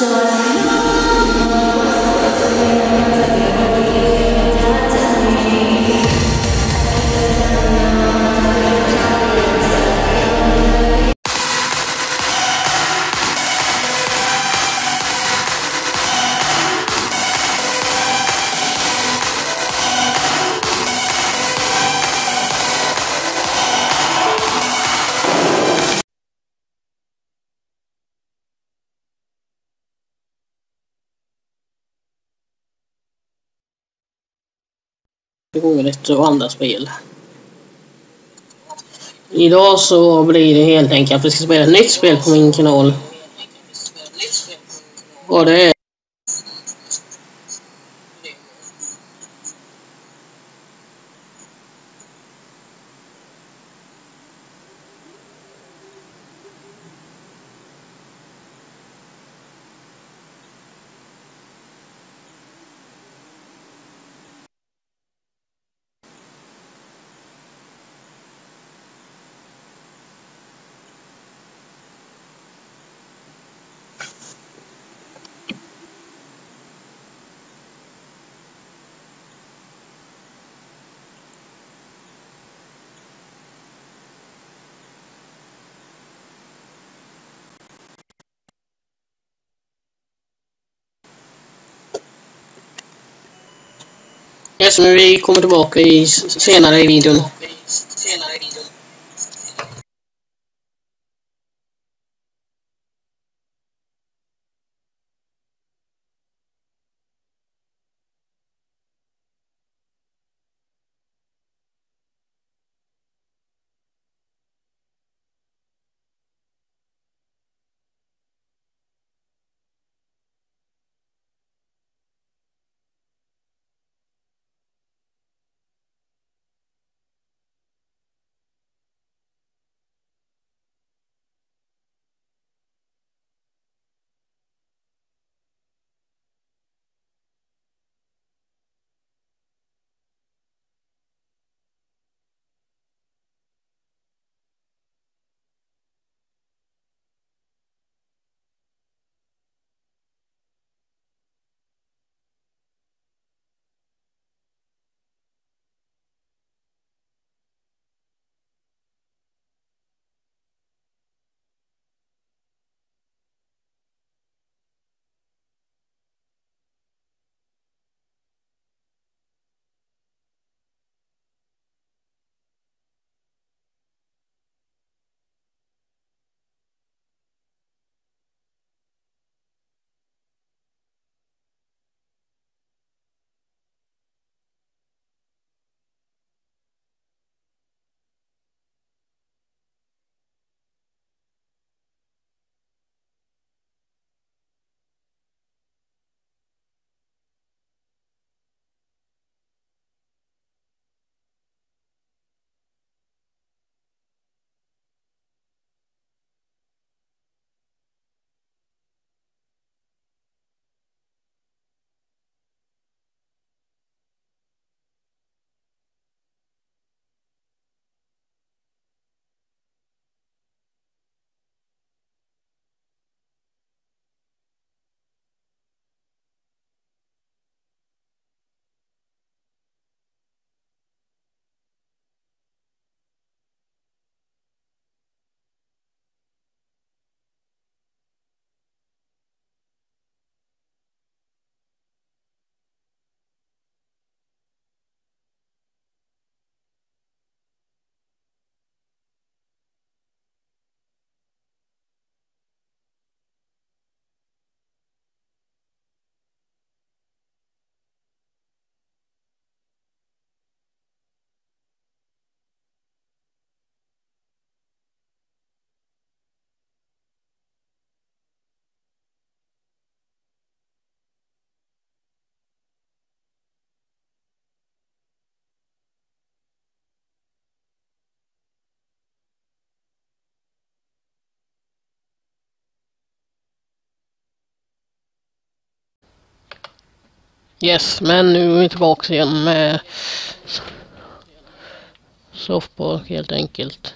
So lite och andra spel. Idag så blir det helt enkelt att vi ska spela ett nytt spel på min kanal. Och det är Yes, men vi kommer tillbaka i senare i videon. Yes, men nu är vi tillbaka igen med softball helt enkelt.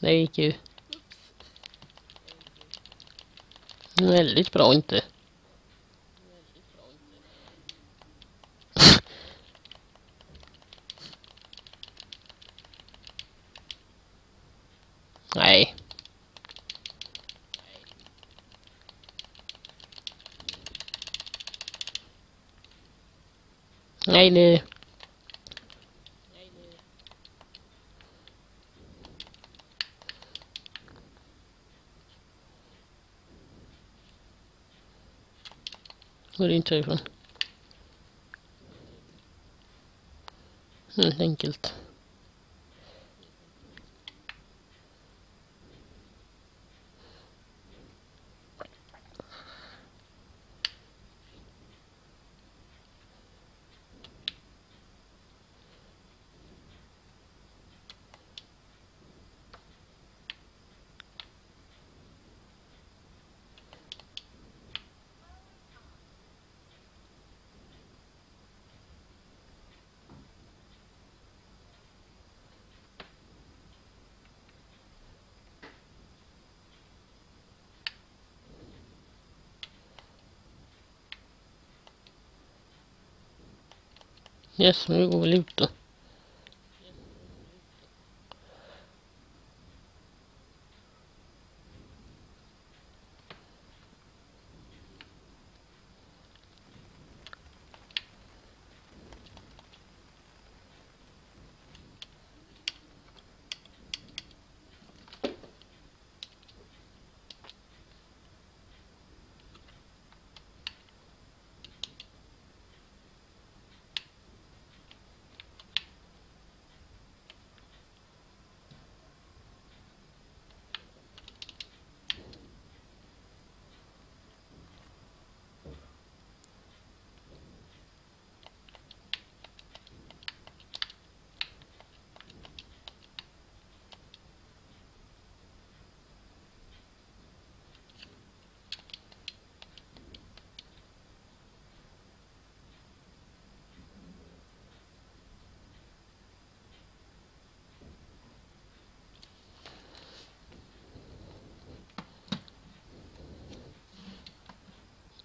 Det gick ju väldigt bra inte. Nej. Nej, det... Går inte ifrån? Helt enkelt. Yes, nu går vi ut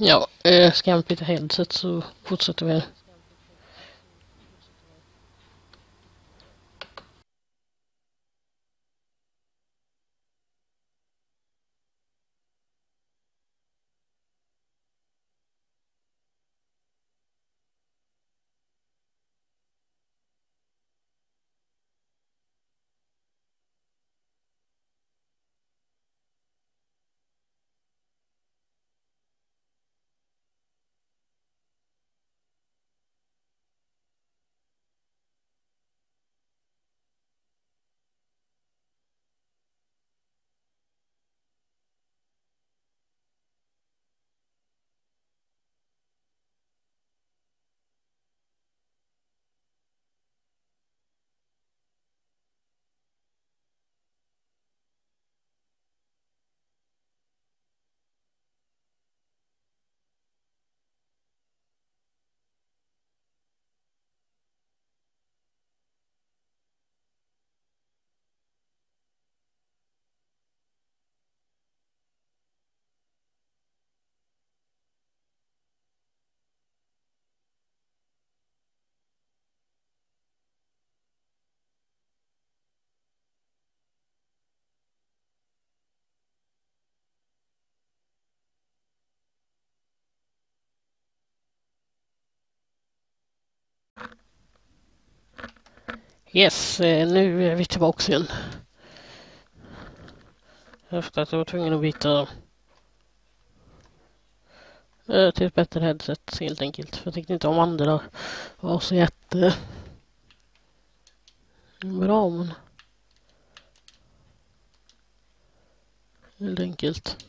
Ja, eh, ska jag byta headset så fortsätter vi. Yes, eh, nu är vi tillbaka igen. Efter att jag var tvungen att byta eh, till ett bättre headset helt enkelt. För jag tyckte inte om andra var så jätte bra men helt enkelt.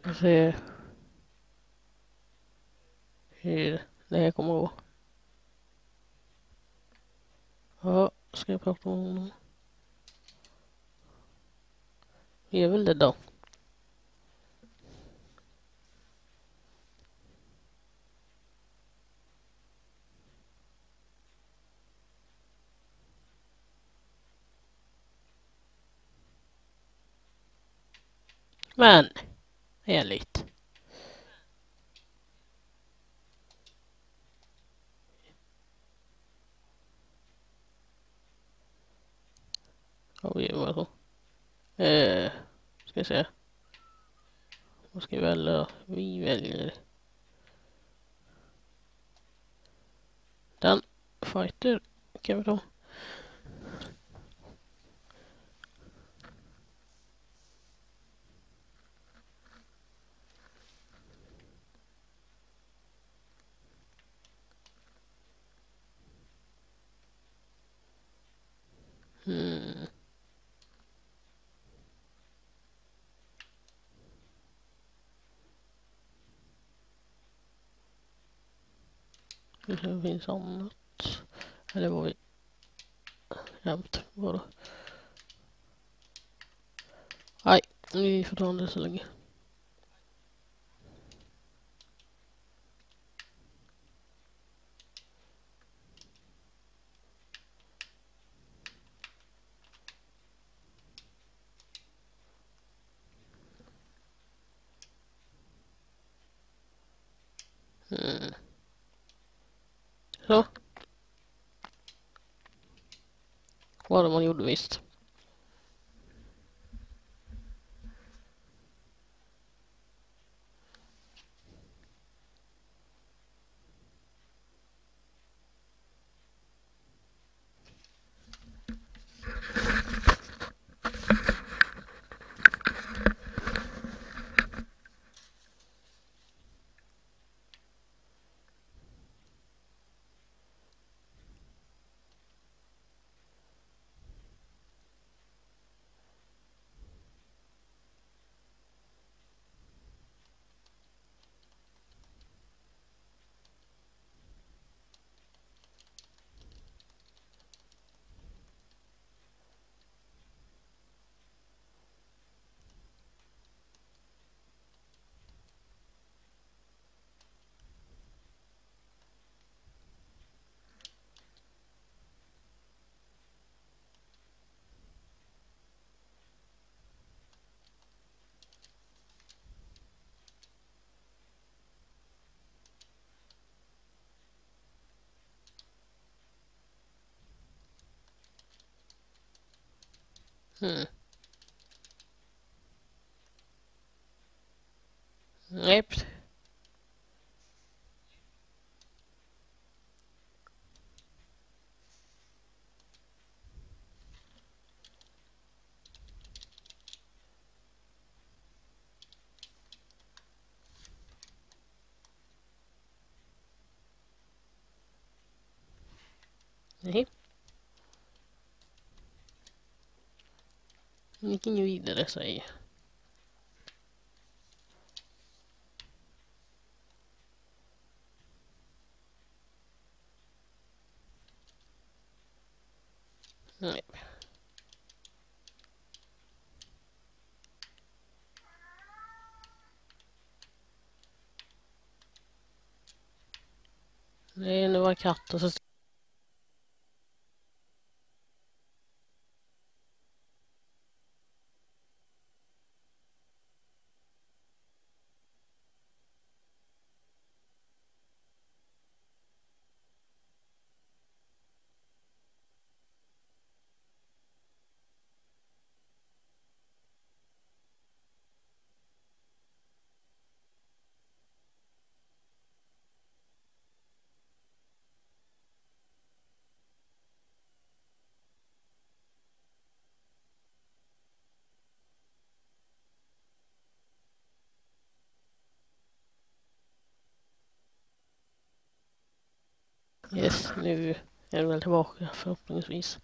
Ska se hur det här kommer gå. Ja, ska jag prata om honom? Vi är väl det då. Men, enligt. Oj, vi var. Eh, ska vi se. Vad ska vi välja? Vi väljer den. Fighter kan vi ta. Hmm. Det finns annat. Eller var vi jämt bara. Nej, vi får ta det så länge. Mm. Så. Vad man gjorde visst. Hmm. Yep. Nu gick inget vidare säger Nej. Nej, nu var katten så Yes, nu är du väl tillbaka förhoppningsvis.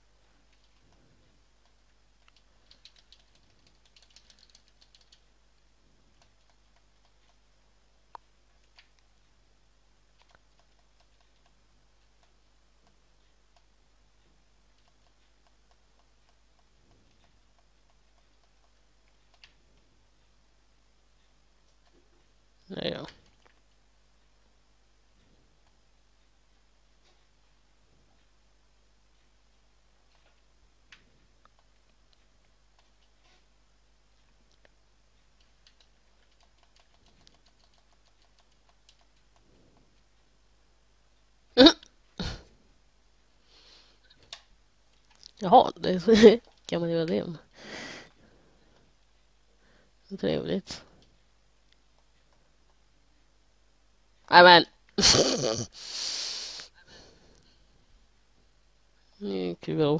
Jaha, det kan man göra det. Trevligt. Nej men! är kul.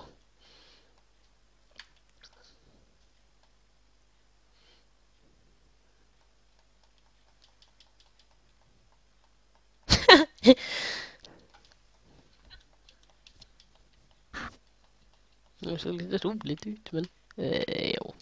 Det såg lite roligt ut men eh, ja.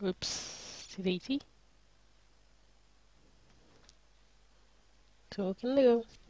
Oops, daisy. Så kan det gå. Så.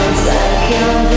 I can't.